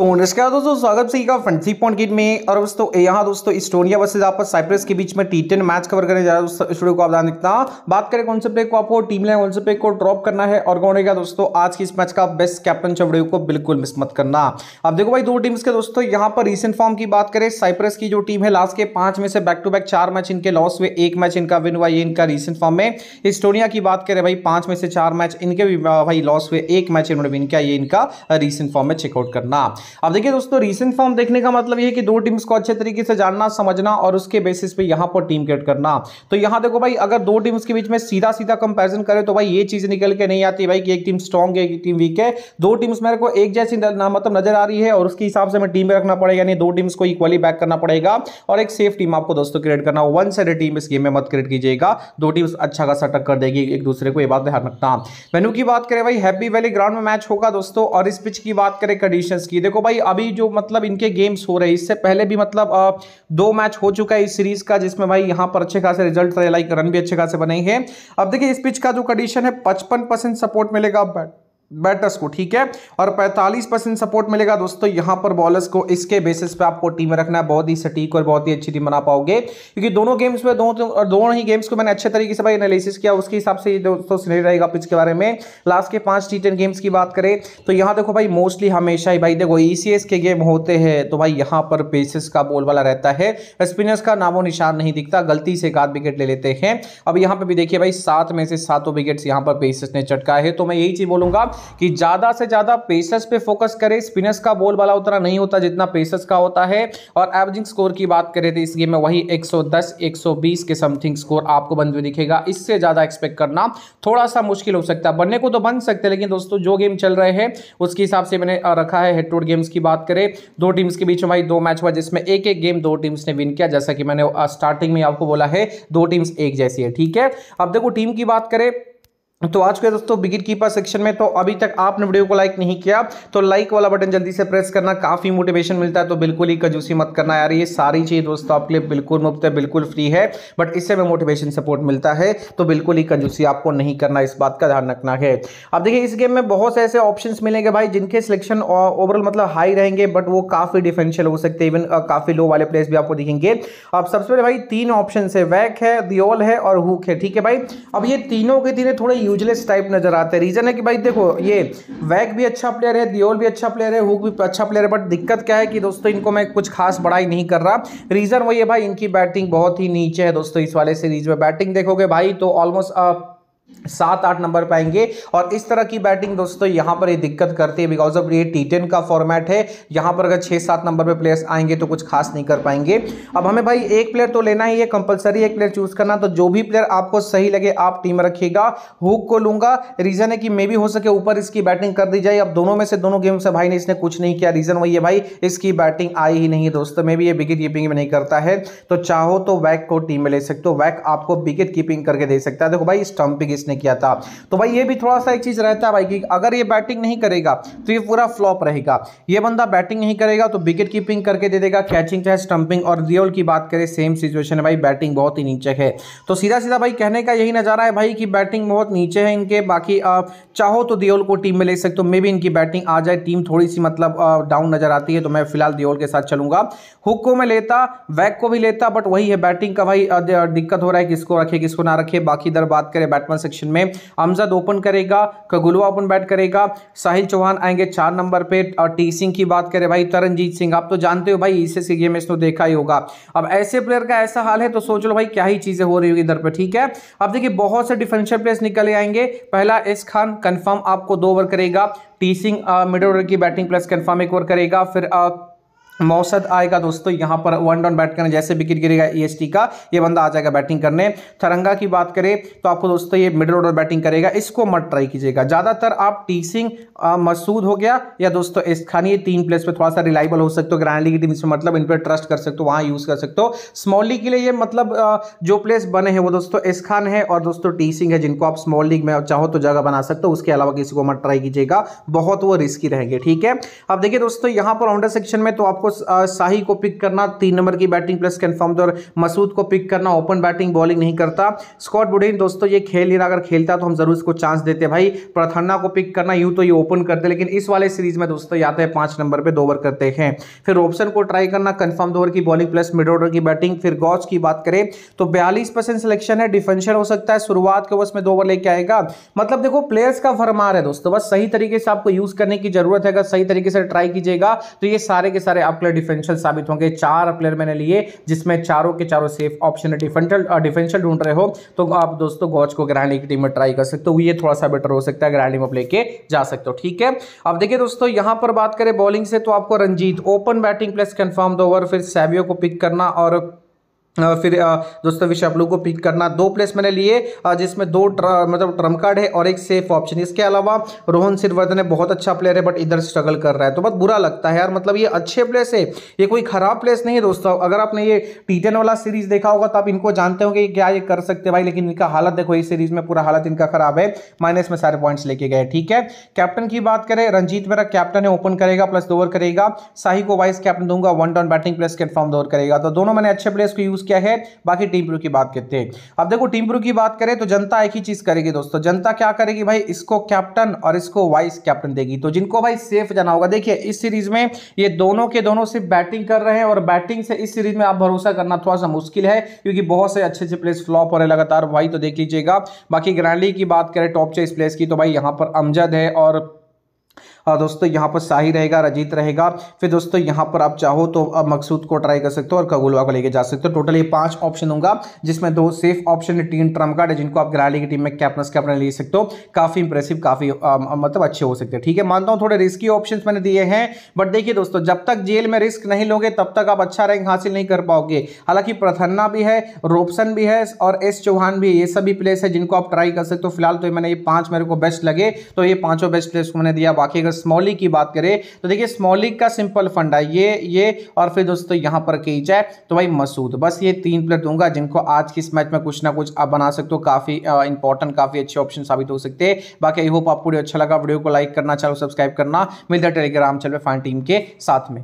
तो नमस्कार दोस्तों, स्वागत है फंसी पॉइंट गेट में। और दोस्तों यहाँ दोस्तों इस्टोनिया वर्सेज आपस साइप्रस के बीच में टी टेन मैच कवर करने जा रहा है दोस्तों, इस वीडियो को आप ध्यान रखना बात करें कौन से प्ले को, आपको टीम लाइन कौन से प्ले को ड्रॉप करना है और कौन रहेगा दोस्तों, आज की इस मैच का बेस्ट कैप्टन वीडियो को बिल्कुल मिस मत करना। अब देखो भाई, दो टीम्स के दोस्तों, यहाँ पर रिसेंट फॉर्म की बात करें साइप्रस की जो टीम है लास्ट के पाँच में से बैक टू बैक चार मैच इनके लॉस हुए, एक मैच इनका विन हुआ, ये इनका रिसेंट फॉर्म में इस्टोनिया की बात करें भाई, पाँच में से चार मैच इनके भी भाई लॉस हुए, एक मैच इन्होंने विन किया, ये इनका रिसेंट फॉर्म में चेकआउट करना। अब देखिए दोस्तों रिसेंट फॉर्म देखने का मतलब ये कि दो टीम्स को अच्छे तरीके से जानना, समझना और उसके बेसिस पे यहाँ पर टीम क्रिएट करना। तो यहाँ देखो भाई, अगर दो टीम्स के बीच में सीधा सीधा कंपैरिजन करें तो भाई ये चीज़ निकल के नहीं आती भाई कि एक टीम स्ट्रॉन्ग है, एक टीम वीक है। दो टीम्स मेरे को एक जैसी मतलब नज़र आ रही है और उसके हिसाब से हमें टीम में रखना पड़ेगा नहीं दो टीम्स को इक्वली बैक करना पड़ेगा और एक सेफ़ टीम आपको दोस्तों क्रिएट करना। वन साइड टीम इस गेम में मत क्रिएट कीजिएगा। दो टीम्स अच्छा खासा टक्कर देगी एक दूसरे को, ये बात ध्यान रखना। वेन्यू की बात करें भाई हैप्पी वैली ग्राउंड में मैच होगा दोस्तों और इस पिच की बात करें कंडीशन की। देखो भाई, अभी जो मतलब इनके गेम्स हो रहे हैं, इससे पहले भी मतलब दो मैच हो चुका है इस सीरीज़ का, जिसमें भाई यहाँ पर अच्छे खासे रिज़ल्ट रहे लाइक रन भी अच्छे खासे बने हैं। अब देखिए, इस पिच का जो कंडीशन है, पचपन सपोर्ट मिलेगा बैट बैटर्स को, ठीक है? और 45 परसेंट सपोर्ट मिलेगा दोस्तों, यहाँ पर बॉलर्स को, इसके बेसिस पे आपको टीम रखना है। बहुत ही सटीक और बहुत ही अच्छी टीम बना पाओगे। क्योंकि दोनों गेम्स में, दोनों, और दोनों ही गेम्स को मैंने अच्छे तरीके से भाई एनालिसिस किया, उसके हिसाब से दोस्तों रहेगा पिच के बारे में। लास्ट के पाँच टी गेम्स की बात करें तो यहाँ देखो भाई मोस्टली हमेशा ही भाई, देखो ईसीएस के गेम होते हैं तो भाई यहाँ पर पेसिस का बोल वाला रहता है। स्पिनर्स का नामो निशान नहीं दिखता, गलती से एक आध विकेट ले लेते हैं। अब यहाँ पर भी देखिए भाई, सात में से सातों विकेट यहाँ पर पेसिस ने चटका है तो मैं यही चीज़ बोलूँगा कि ज़्यादा से ज़्यादा पेसर्स पे फोकस करें। स्पिनर्स का बॉल वाला उतना नहीं होता जितना पेसर्स का होता है। और एवरेजिंग स्कोर की बात करें तो इस गेम में वही 110 120 के समथिंग स्कोर आपको बंद हुए दिखेगा। इससे ज़्यादा एक्सपेक्ट करना थोड़ा सा मुश्किल हो सकता है। बनने को तो बन सकते हैं, लेकिन दोस्तों जो गेम चल रहे हैं, उसके हिसाब से मैंने रखा है हेड टू गेम्स की बात करें। दो टीम्स के बीच भाई दो मैच हुआ जिसमें एक एक गेम दो टीम्स ने विन किया। जैसा कि मैंने स्टार्टिंग में आपको बोला है, दो टीम्स एक जैसी है, ठीक है? अब देखो टीम की बात करें तो आज के दोस्तों बिगिट कीपर सेक्शन में तो अभी तक आपने वीडियो को लाइक नहीं किया तो लाइक वाला बटन जल्दी से प्रेस करना, काफ़ी मोटिवेशन मिलता है तो बिल्कुल ही कजूसी मत करना यार, ये सारी चीज़ दोस्तों आपके लिए बिल्कुल मुफ़्त है, बिल्कुल फ्री है बट इससे में मोटिवेशन सपोर्ट मिलता है तो बिल्कुल ही कंजूसी आपको नहीं करना, इस बात का ध्यान रखना है। अब देखिए, इस गेम में बहुत से ऐसे ऑप्शन मिलेंगे भाई, जिनके सिलेक्शन ओवरऑल मतलब हाई रहेंगे बट वो काफ़ी डिफेंशियल हो सकते हैं इवन काफ़ी लो वाले प्लेस भी आपको दिखेंगे। अब सबसे पहले भाई, तीन ऑप्शन है वैक है दियोल है और हुक है, ठीक है भाई? अब ये तीनों के तीनों थोड़े यूजलेस टाइप नज़र आते हैं। रीजन है कि भाई देखो, ये वैग भी अच्छा प्लेयर है दियोल भी अच्छा प्लेयर है हुक भी अच्छा प्लेयर है बट दिक्कत क्या है कि दोस्तों इनको मैं कुछ खास बड़ाई नहीं कर रहा। रीजन वही है भाई, इनकी बैटिंग बहुत ही नीचे है दोस्तों, इस वाले सीरीज़ में। बैटिंग देखोगे भाई तो ऑलमोस्ट सात आठ नंबर पाएँगे और इस तरह की बैटिंग दोस्तों यहाँ पर ये दिक्कत करती है बिकॉज़ ऑफ़ ये टी टेन का फॉर्मेट है। यहाँ पर अगर छह सात नंबर पे प्लेयर्स आएँगे तो कुछ खास नहीं कर पाएँगे। अब हमें भाई एक प्लेयर तो लेना ही है कंपलसरी एक प्लेयर चूज़ करना। तो जो भी प्लेयर आपको सही लगे, आप टीम रखिएगा। हुक को लूँगा। रीजन है कि मे भी हो सके ऊपर इसकी बैटिंग कर दी जाए। अब दोनों में से दोनों गेम से भाई ने इसने कुछ नहीं किया। रीजन वही है भाई, इसकी बैटिंग आई ही नहीं है दोस्तों। मे भी ये विकेट कीपिंग में नहीं करता है। तो चाहो तो वैक को टीम में ले सकते हो। वैक आपको विकेट कीपिंग करके दे सकता है। देखो भाई स्टंपिंग इसने किया था। तो भाई ये भी थोड़ा सा एक चीज़ रहता है भाई कि अगर ये बैटिंग नहीं करेगा तो ये पूरा फ्लॉप रहेगा। ये बंदा बैटिंग नहीं करेगा तो विकेट कीपिंग करके दे देगा। कैचिंग चाहे स्टंपिंग और रियोल की बात करें सेम सिचुएशन है भाई बैटिंग बहुत ही नीचे है। तो सीधा सीधा भाई कहने का यही नज़ारा है भाई कि बैटिंग बहुत नीचे है इनके, बाकी चाहो तो दियोल को टीम में ले सकते हो। मे भी इनकी बैटिंग आ जाए टीम थोड़ी सी मतलब डाउन नज़र आती है तो मैं फ़िलहाल दियोल के साथ चलूँगा। हुक को मैं लेता वैक को भी लेता बट वही है बैटिंग का भाई दिक्कत हो रहा है किसको रखे, किसको ना रखे। बाकी इधर बात करें बैटमैन सेक्शन में अमजद ओपन करेगा, कगुलवा ओपन बैट करेगा। साहिल चौहान आएँगे चार नंबर पे और टी सिंह की बात करें भाई, तरनजीत सिंह, आप तो जानते हो भाई, इसे गेम इसने देखा ही होगा। अब ऐसे प्लेयर का ऐसा हाल है तो सोच लो भाई, क्या ही चीज़ें हो रही होगी इधर पे, ठीक है? अब देखिए, बहुत से डिफरेंशियल प्लेयर्स निकल आएँगे। पहला एस खान कंफर्म आपको दो ओवर करेगा। टी सिंह मिडल ऑर्डर की बैटिंग प्लस कंफर्म एक ओवर करेगा। फिर मौसद आएगा दोस्तों, यहाँ पर वन डाउन बैट करने जैसे विकेट गिरेगा ईएसटी e का, ये बंदा आ जाएगा बैटिंग करने। थरंगा की बात करें तो आपको दोस्तों ये मिडिल ऑर्डर बैटिंग करेगा, इसको मत ट्राई कीजिएगा। ज़्यादातर आप टीसिंग मसूद हो गया, या दोस्तों इस खानी तीन प्लेस पे थोड़ा सा रिलायबल हो सकते हो ग्रैंड लीग टीम इसमें मतलब इन पर ट्रस्ट कर सकते हो, वहाँ यूज़ कर सकते हो। स्मॉल लीग के लिए ये मतलब जो प्लेस बने हैं वो दोस्तों इस खान है, और दोस्तों टीसिंग है, जिनको आप स्मॉल लीग में चाहो तो जगह बना सकते हो, उसके अलावा किसी को मत ट्राई कीजिएगा, बहुत वो रिस्की रहेंगे, ठीक है? अब देखिए दोस्तों, यहाँ पर ऑनडर सेक्शन में तो आपको शाही को पिक करना, तीन नंबर की बैटिंग प्लस कन्फर्म और मसूद को पिक करना ओपन बैटिंग बॉलिंग नहीं करता। स्कॉट बुडेन दोस्तों, ये खेल रहा। अगर खेलता तो हम ज़रूर इसको चांस देते भाई, प्रथन्ना को पिक करना, यूँ तो ये ओपन करते लेकिन इस वाले सीरीज़ में, दोस्तों, ये आता है पाँच नंबर पे दो ओवर करते हैं। फिर ऑप्शन को ट्राई करना कंफर्म दो ओवर की बॉलिंग प्लस मिड ऑर्डर की बैटिंग फिर गॉच की बात करें तो बयालीस सिलेक्शन है डिफेंशियल हो सकता है, शुरुआत के ओवर्स में दो ओवर लेके आएगा। मतलब देखो प्लेयर्स का फरमार है, दोस्तों, बस सही तरीके से आपको यूज़ करने की ज़रूरत है। अगर सही तरीके से ट्राई कीजिएगा तो ये सारे के सारे आपके लिए डिफेंशियल साबित होंगे। चार प्लेयर मैंने लिए, जिसमें चारों के चारों सेफ़ ऑप्शन डिफेंशियल डिफेंशियल ढूंढ रहे हो तो आप दोस्तों गॉच को ग्रैंड की टीम में ट्राई कर सकते हो। ये थोड़ा सा बेटर हो सकता है ग्रैंड में लेके जा सकते हो, ठीक है? अब देखिए दोस्तों, यहाँ पर बात करें बॉलिंग से तो आपको Ranjit open batting plus confirm दो ओवर फिर सैवियो को पिक करना और फिर दोस्तों विशापलू को पिक करना। दो प्लेस मैंने लिए जिसमें दो ट्र, मतलब ट्रम कार्ड है और एक सेफ़ ऑप्शन इसके अलावा रोहन सिरवर्धन है बहुत अच्छा प्लेयर है बट इधर स्ट्रगल कर रहा है। तो बहुत बुरा लगता है यार मतलब ये अच्छे प्लेस है। ये कोई खराब प्लेस नहीं है दोस्तों। अगर आपने ये टी वाला सीरीज़ देखा होगा तो आप इनको जानते होंगे क्या ये कर सकते भाई। लेकिन इनका हालत देखो इस सीरीज़ में पूरा हालत इनका खराब है। माइनस में सारे पॉइंट्स लेके गए ठीक है? कैप्टन की बात करें रंजीत मेरा कैप्टन है ओपन करेगा प्लस दो ओवर करेगा। शाही को वाइस कैप्टन दूँगा one down batting plus confirm दो ओवर करेगा। तो दोनों मैंने अच्छे प्लेस को यूज़ यूज़ किया है? बाकी टीम प्रू की बात करते हैं। अब देखो टीम प्रू की बात करें तो जनता एक ही चीज़ करेगी दोस्तों। जनता क्या करेगी भाई? इसको कैप्टन और इसको वाइस कैप्टन देगी। तो जिनको भाई सेफ़ जाना होगा, देखिए इस सीरीज़ में ये दोनों के दोनों सिर्फ़ बैटिंग कर रहे हैं और बैटिंग से इस सीरीज़ में आप भरोसा करना थोड़ा सा मुश्किल है, क्योंकि बहुत से अच्छे अच्छे प्लेस फ्लॉप हो रहे लगातार। भाई तो देख लीजिएगा। बाकी ग्रैंडली की बात करें टॉप चेस प्लेस की तो भाई यहाँ पर अमजद है और दोस्तों, यहाँ पर शाही रहेगा, रजीत रहेगा। फिर दोस्तों, यहाँ पर आप चाहो तो अब मकसूद को ट्राई कर सकते हो और कगुलवा को लेके जा सकते हो। टोटल ये पाँच ऑप्शन होगा, जिसमें दो सेफ़ ऑप्शन है, तीन ट्रम कार्ड है, जिनको आप ग्राली की टीम में कैप्टन कैप्टन ले सकते हो। काफ़ी इंप्रेसिव काफ़ी मतलब अच्छे हो सकते हैं, ठीक है? मानता हूँ थोड़े रिस्की ऑप्शन मैंने दिए हैं बट देखिए दोस्तों, जब तक जेल में रिस्क नहीं लोगे, तब तक आप अच्छा रैंक हासिल नहीं कर पाओगे। हालाँकि प्रथन्ना भी है, रोपसन भी है और एस चौहान भी ये सभी प्लेस है जिनको आप ट्राई कर सकते हो। फ़िलहाल तो मैंने ये पाँच मेरे को बेस्ट लगे तो ये पाँचों बेस्ट प्लेस को मैंने दिया, बाकी अगर स्मॉली की बात करें तो देखिए स्मॉलिक का सिंपल फंड है, ये ये, और फिर दोस्तों यहाँ पर कही जाए तो भाई मसूद, बस ये तीन प्लेयर दूँगा, जिनको आज की इस मैच में कुछ ना कुछ आप बना सकते हो, काफ़ी इंपॉर्टेंट काफ़ी अच्छे ऑप्शन साबित हो सकते हैं। बाकी आई होप आपको अच्छा लगा, वीडियो को लाइक करना, चैनल सब्सक्राइब करना, मिलता है टेलीग्राम चल फाइन टीम के साथ में।